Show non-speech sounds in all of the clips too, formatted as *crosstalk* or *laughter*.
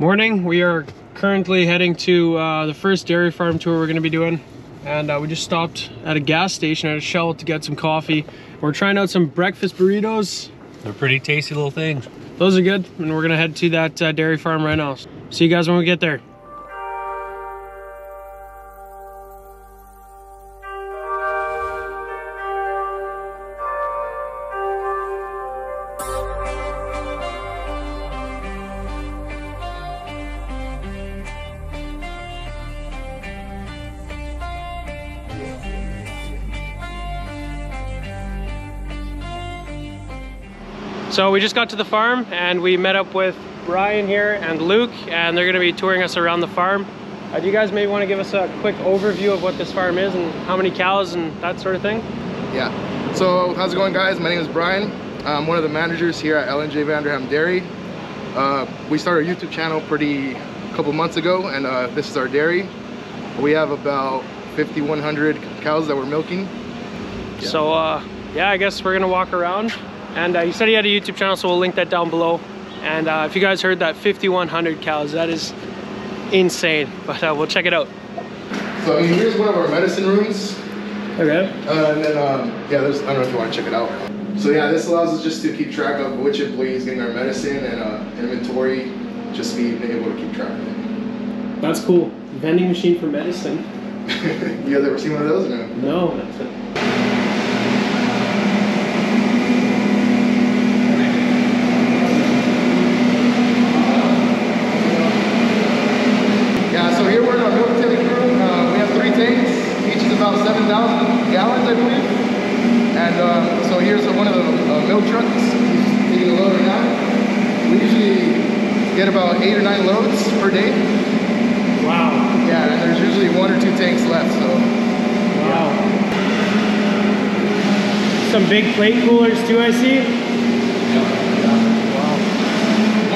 Morning. We are currently heading to uh, the first dairy farm tour we're going to be doing. And uh, we just stopped at a gas station at a Shell to get some coffee. We're trying out some breakfast burritos. They're pretty tasty little things. Those are good. And we're going to head to that uh, dairy farm right now. See you guys when we get there. So we just got to the farm and we met up with Brian here and Luke and they're gonna be touring us around the farm. Uh, do you guys maybe want to give us a quick overview of what this farm is and how many cows and that sort of thing? Yeah. So how's it going guys? My name is Brian. I'm one of the managers here at L&J Vanderham Dairy. Uh, we started a YouTube channel pretty a couple months ago and uh, this is our dairy. We have about 5,100 cows that we're milking. Yeah. So uh, yeah, I guess we're gonna walk around and uh, he said he had a YouTube channel, so we'll link that down below. And uh, if you guys heard that 5,100 cows, that is insane. *laughs* But uh, we'll check it out. So I mean, here's one of our medicine rooms. Okay. Uh, and then, um, yeah, there's, I don't know if you want to check it out. So yeah, this allows us just to keep track of which employee is getting our medicine and uh, inventory, just being able to keep track of it. That's cool. Vending machine for medicine. *laughs* you guys ever seen one of those? No. No. about 7,000 gallons, I believe. And uh, so here's one of the uh, milk trucks. He's taking a load right now. We usually get about eight or nine loads per day. Wow. Yeah, and there's usually one or two tanks left, so. Wow. Yeah. Some big plate coolers too, I see. Yeah. Wow.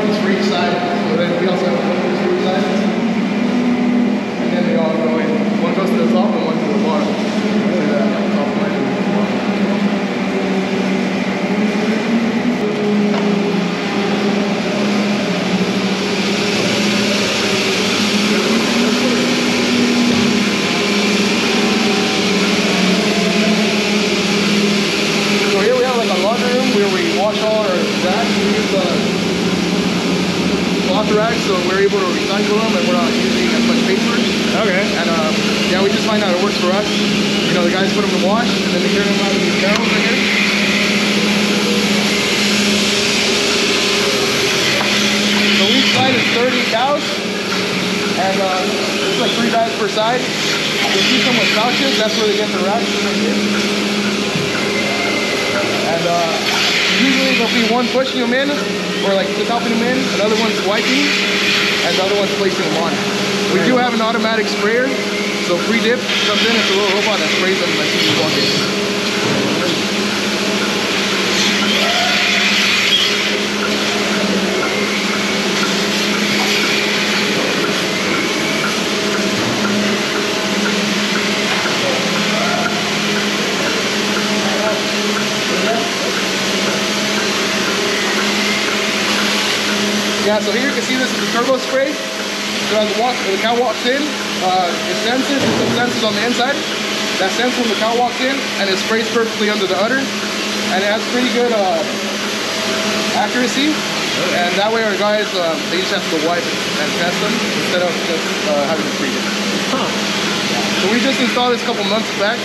One's for each side, so then we also have one for each side. And then they all go in. One goes to the top and one to the bottom. So here we have like a laundry room where we wash all our racks. We use the cloth racks so we're able to recycle them and we're not using as much paper. Okay. And um, yeah, we just find out it works for us. You know, the guys put them to wash and then they turn them out of these barrels right here. So each side is 30 cows. And uh, per side. You'll see some with pouches, that's where they get the racks right here. And uh, usually there'll be one pushing them in, or like just helping them in, another one's wiping, and the other one's placing them on. We do have an automatic sprayer, so pre-dip comes in, it's a little robot that sprays them as soon as you walk. Yeah, so here you can see this is the turbo spray. So as the, walk, the cow walks in, uh, it senses, there's some sensors on the inside. That senses when the cow walks in, and it sprays perfectly under the udder. And it has pretty good uh, accuracy. And that way our guys, uh, they just have to wipe and test them instead of just uh, having to treat it. Huh. So we just installed this a couple months back.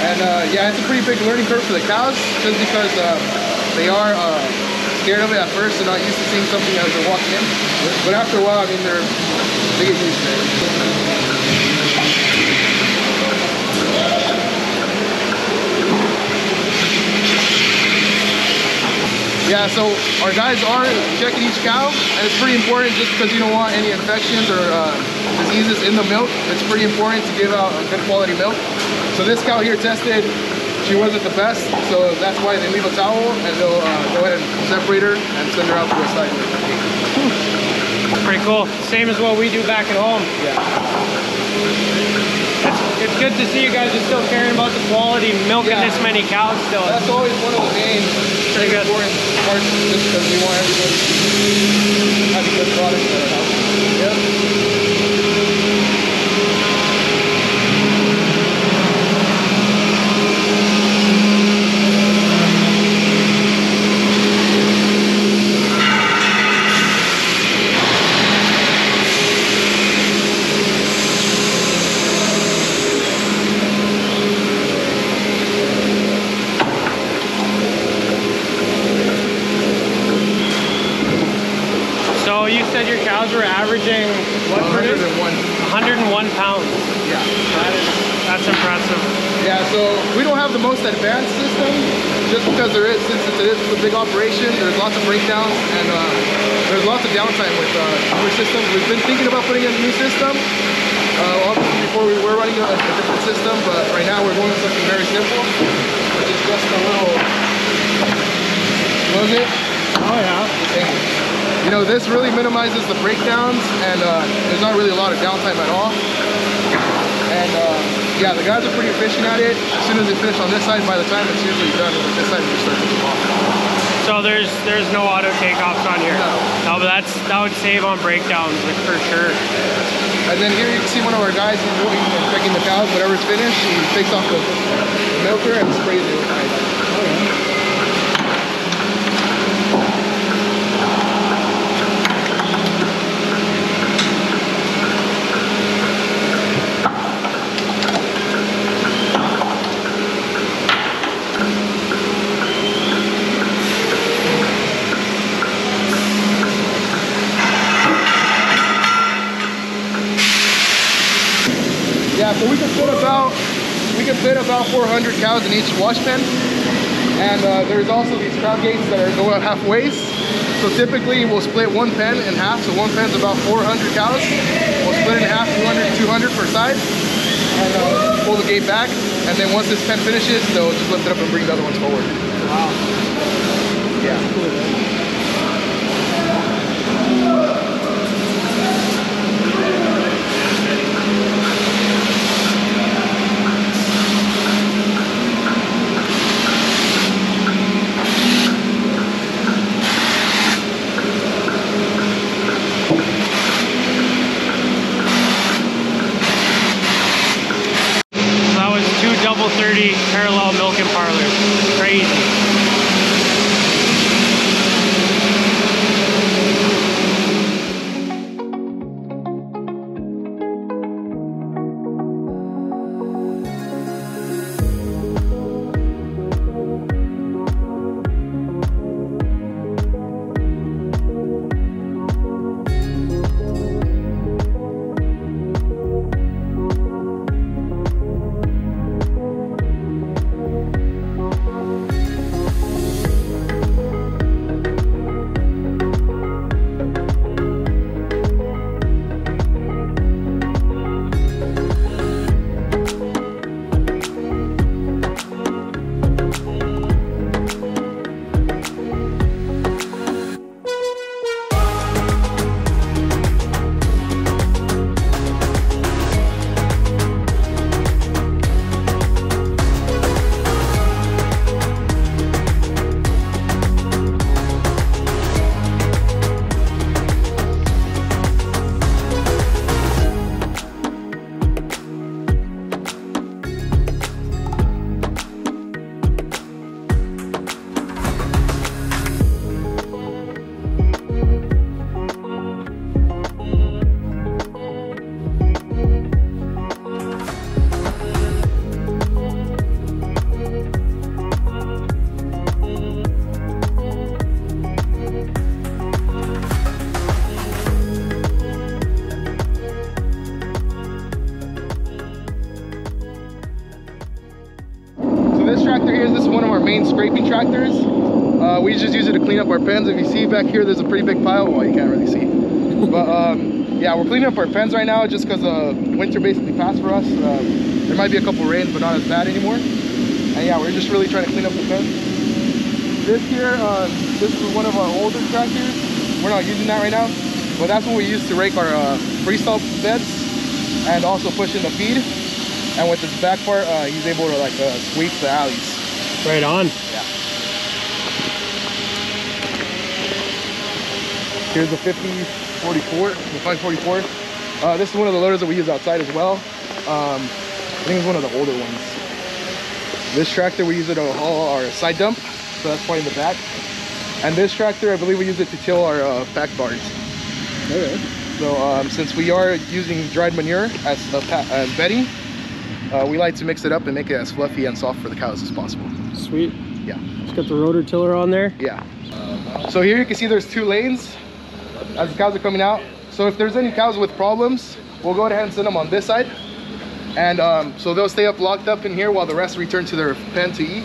And uh, yeah, it's a pretty big learning curve for the cows, just because uh, they are uh, scared of it at first. They're not used to seeing something as they're walking in. But after a while, I mean, they're they get used to it. Yeah, so our guys are checking each cow, and it's pretty important just because you don't want any infections or uh, diseases in the milk. It's pretty important to give out a good quality milk. So this cow here tested, she wasn't the best, so that's why they leave a towel and they'll uh, go ahead and separate her and send her out to a site. Pretty cool. Same as what we do back at home. Yeah. It's, it's good to see you guys are still caring about the quality, milking Yeah. this many cows still. That's always one of the main Pretty good. important parts just because we want everybody to have a good product. you said your cows were averaging what per day? 101. 101 pounds. Yeah. That is, that's impressive. Yeah, so we don't have the most advanced system just because there is, since it is a big operation, there's lots of breakdowns and uh, there's lots of downtime with uh, newer systems. We've been thinking about putting in a new system. Uh, obviously before we were running a, a different system, but right now we're going with something very simple, which is just a little, was it? Oh yeah. You know, this really minimizes the breakdowns and uh, there's not really a lot of downtime at all. And uh, yeah, the guys are pretty efficient at it. As soon as they finish on this side, by the time it's usually done this side, we just start to off. So there's there's no auto takeoffs on here. No. No, but that's that would save on breakdowns like for sure. And then here you can see one of our guys, he's checking the cows, whatever's finished, he takes off the, the milker and sprays it with ice. Yeah, so we can fit about we can fit about 400 cows in each wash pen. And uh, there's also these crowd gates that are go out halfway. So typically we'll split one pen in half. So one pen's about 400 cows. We'll split it in half, 200, 200 per side. And uh, pull the gate back. And then once this pen finishes, they'll just lift it up and bring the other ones forward. Wow. Yeah. So tractor here, this is one of our main scraping tractors. Uh, we just use it to clean up our pens. If you see back here, there's a pretty big pile. Well, you can't really see. But um, yeah, we're cleaning up our pens right now just because uh, winter basically passed for us. Uh, there might be a couple rains, but not as bad anymore. And yeah, we're just really trying to clean up the pens. This here, uh, this is one of our older tractors. We're not using that right now, but that's what we use to rake our uh, freestall beds and also push in the feed. And with this back part, uh, he's able to like uh, sweep the alleys. Right on. Yeah. Here's the 50, 44, the 544. Uh, this is one of the loaders that we use outside as well. Um, I think it's one of the older ones. This tractor, we use it to haul our side dump. So that's part in the back. And this tractor, I believe we use it to till our uh, back barns. Okay. So um, since we are using dried manure as, a pa- as bedding, uh, we like to mix it up and make it as fluffy and soft for the cows as possible. Sweet. Yeah. It's got the rotor tiller on there. Yeah. So here you can see there's two lanes. as the cows are coming out. So if there's any cows with problems, we'll go ahead and send them on this side. And um, so they'll stay up locked up in here while the rest return to their pen to eat.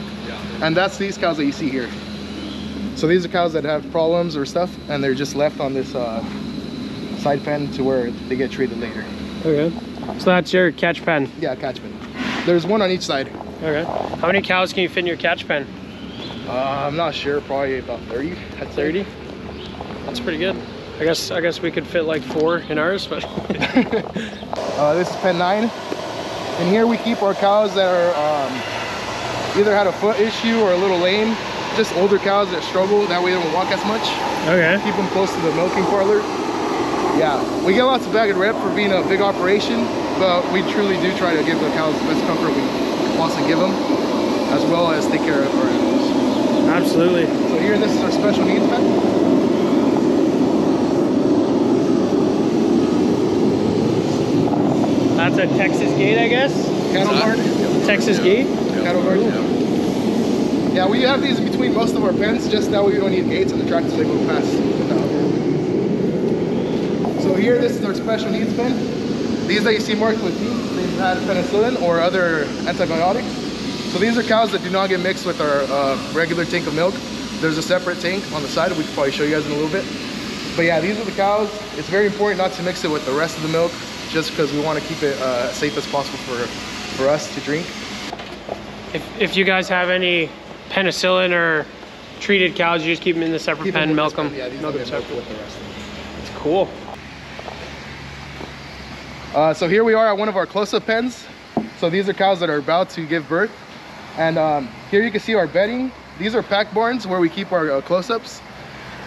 And that's these cows that you see here. So these are cows that have problems or stuff, and they're just left on this uh, side pen to where they get treated later. Okay. So that's your catch pen. Yeah, catch pen. There's one on each side. Okay. How many cows can you fit in your catch pen? Uh, I'm not sure, probably about 30. At 30? That's pretty good. I guess I guess we could fit like four in ours, but *laughs* *laughs* uh, this is pen nine. And here we keep our cows that are um, either had a foot issue or a little lame. Just older cows that struggle, that way they don't walk as much. Okay. Keep them close to the milking parlor. Yeah, we get lots of bag and rep for being a big operation, but we truly do try to give the cows the best comfort we possibly give them, as well as take care of our animals. Absolutely. So here, this is our special needs pen. That's a Texas gate, I guess? Cattle guard. Texas gate? Cattle guard. Yeah, we have these between most of our pens, just that way we don't need gates and the tractors able to pass without. So here, this is our special needs pen. These that you see marked with D, they've had penicillin or other antibiotics. So these are cows that do not get mixed with our uh, regular tank of milk. There's a separate tank on the side. We can probably show you guys in a little bit. But yeah, these are the cows. It's very important not to mix it with the rest of the milk just because we want to keep it uh, safe as possible for, for us to drink. If, if you guys have any penicillin or treated cows, you just keep them in the separate Keep pen, milk them. Yeah, these milk them separate. with the rest of them. It's cool. Uh, so here we are at one of our close-up pens. So these are cows that are about to give birth. And um, here you can see our bedding. These are pack barns where we keep our uh, close-ups.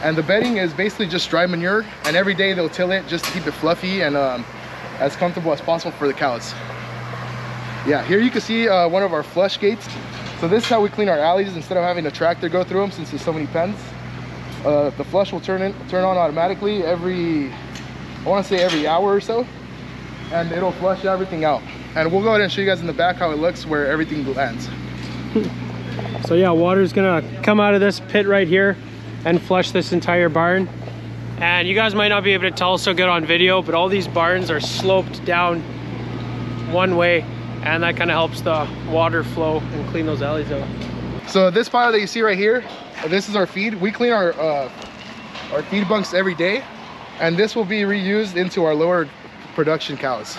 And the bedding is basically just dry manure. And every day they'll till it just to keep it fluffy and um, as comfortable as possible for the cows. Yeah, here you can see uh, one of our flush gates. So this is how we clean our alleys instead of having a tractor go through them since there's so many pens. Uh, the flush will turn in, turn on automatically every, I want to say every hour or so and it'll flush everything out. And we'll go ahead and show you guys in the back how it looks where everything lands. *laughs* So yeah, water's gonna come out of this pit right here and flush this entire barn. And you guys might not be able to tell so good on video, but all these barns are sloped down one way and that kind of helps the water flow and clean those alleys out. So this pile that you see right here, this is our feed. We clean our uh, our feed bunks every day, and this will be reused into our lower production cows.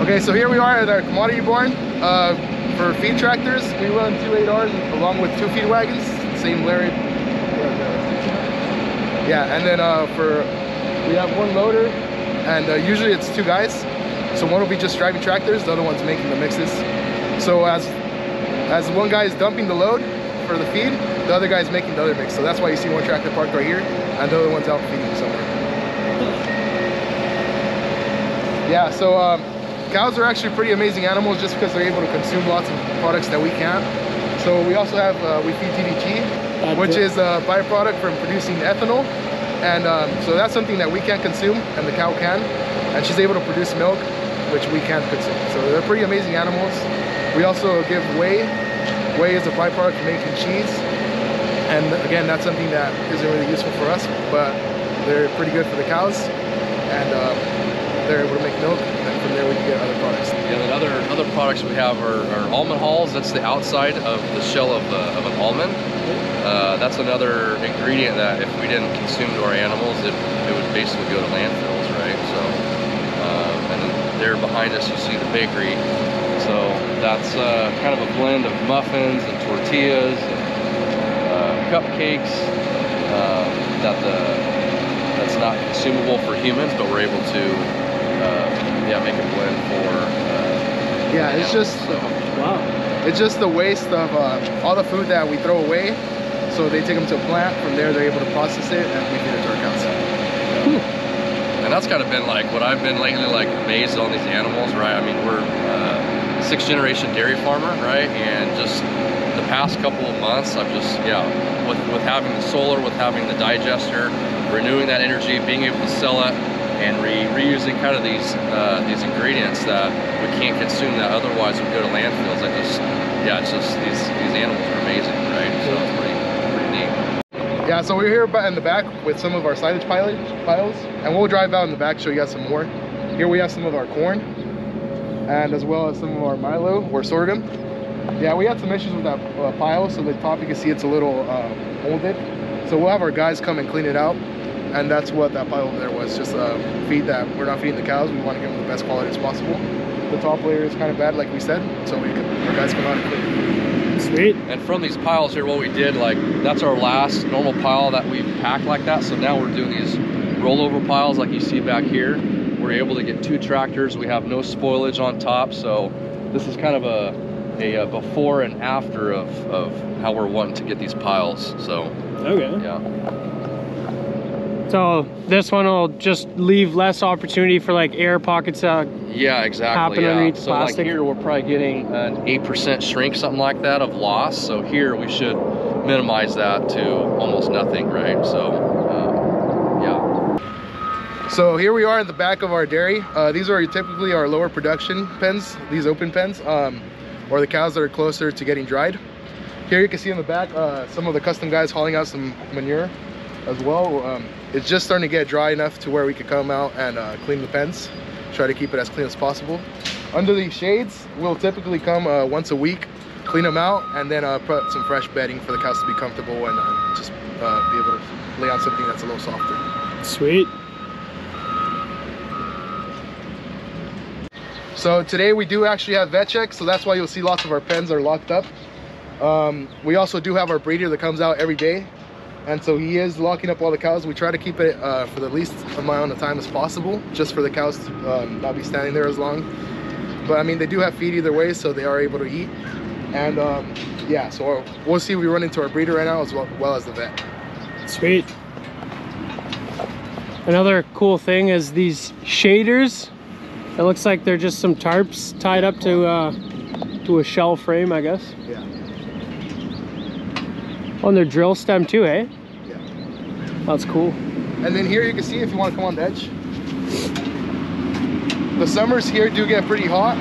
Okay, so here we are at our commodity barn. Uh, for feed tractors, we run two 8Rs along with two feed wagons, same Larry. Yeah, and then uh, for, we have one loader, and uh, usually it's two guys. So one will be just driving tractors, the other one's making the mixes. So as, as one guy is dumping the load for the feed, the other guy is making the other mix. So that's why you see one tractor parked right here, and the other one's out feeding somewhere. Yeah, so um, cows are actually pretty amazing animals just because they're able to consume lots of products that we can't. So we also have, uh, we feed DDG, which is a byproduct from producing ethanol. And um, so that's something that we can't consume and the cow can. And she's able to produce milk, which we can't consume. So they're pretty amazing animals. We also give whey. Whey is a byproduct from making cheese. And again, that's something that isn't really useful for us, but they're pretty good for the cows. And uh, they're able to make milk, and from there we can get other products. Yeah, then other other products we have are, are almond hulls. That's the outside of the shell of, the, of an almond. Uh, that's another ingredient that if we didn't consume to our animals, it, it would basically go to landfills, right? So, um, and then there behind us you see the bakery. So that's uh, kind of a blend of muffins and tortillas and uh, cupcakes um, that the that's not consumable for humans, but we're able to uh, yeah make a blend for. Uh, Yeah, it's just Wow. it's just the waste of uh, all the food that we throw away. So they take them to a plant. From there, they're able to process it, and we feed it to our cows. and that's kind of been like what I've been lately like amazed on these animals, right? I mean, we're uh, sixth generation dairy farmer, right? And just the past couple of months, I've just yeah, with with having the solar, with having the digester, renewing that energy, being able to sell it, and re reusing kind of these uh, these ingredients that we can't consume that otherwise would go to landfills. I just yeah, it's just these these animals are amazing, right? So it's pretty pretty neat. Yeah, so we're here in the back with some of our silage piles, piles, and we'll drive out in the back, show you guys some more. Here we have some of our corn, and as well as some of our milo or sorghum. Yeah, we had some issues with that uh, pile, so the top you can see it's a little uh, molded. So we'll have our guys come and clean it out, and that's what that pile over there was, just uh, feed that. We're not feeding the cows, we want to give them the best quality as possible. The top layer is kind of bad, like we said, so we, our guys come out and clean it. Sweet. And from these piles here, what we did, like, that's our last normal pile that we packed like that. So now we're doing these rollover piles like you see back here. We're able to get two tractors. We have no spoilage on top. So this is kind of a, a, a before and after of, of how we're wanting to get these piles. So, Okay. yeah. So this one will just leave less opportunity for like air pockets. Uh, Yeah, exactly. yeah. so plastic. like here we're probably getting an eight percent shrink, something like that, of loss. So here we should minimize that to almost nothing, right? So yeah. So here we are in the back of our dairy. Uh, these are typically our lower production pens, these open pens, um, or the cows that are closer to getting dried. Here you can see in the back uh, some of the custom guys hauling out some manure as well. Um, it's just starting to get dry enough to where we could come out and uh, clean the pens, try to keep it as clean as possible. Under these shades, we'll typically come uh, once a week, clean them out, and then uh, put some fresh bedding for the cows to be comfortable and uh, just uh, be able to lay on something that's a little softer. sweet. So today we do actually have vet checks, so that's why you'll see lots of our pens are locked up. Um, we also do have our breeder that comes out every day, and so he is locking up all the cows. We try to keep it uh, for the least amount of time as possible, just for the cows to um, not be standing there as long. But I mean, they do have feed either way, so they are able to eat. And um, yeah, so we'll see. We run into our breeder right now as well, well as the vet. Sweet. Another cool thing is these shaders. It looks like they're just some tarps tied up to uh, to a shell frame, I guess. Yeah. On their drill stem too, eh? Yeah. That's cool. And then here you can see if you want to come on the edge. The summers here do get pretty hot.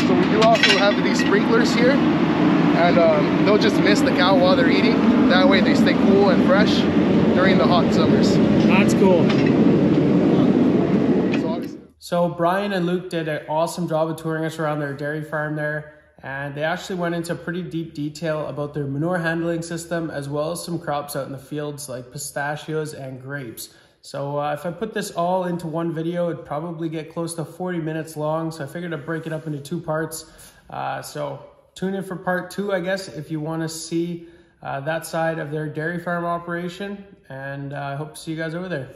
So we do also have these sprinklers here. And um, they'll just mist the cow while they're eating. That way they stay cool and fresh during the hot summers. That's cool. So Brian and Luke did an awesome job of touring us around their dairy farm there. And they actually went into pretty deep detail about their manure handling system as well as some crops out in the fields like pistachios and grapes. So uh, if I put this all into one video, it'd probably get close to 40 minutes long. So I figured I'd break it up into two parts. Uh, so tune in for part two, I guess, if you want to see uh, that side of their dairy farm operation. And uh, I hope to see you guys over there.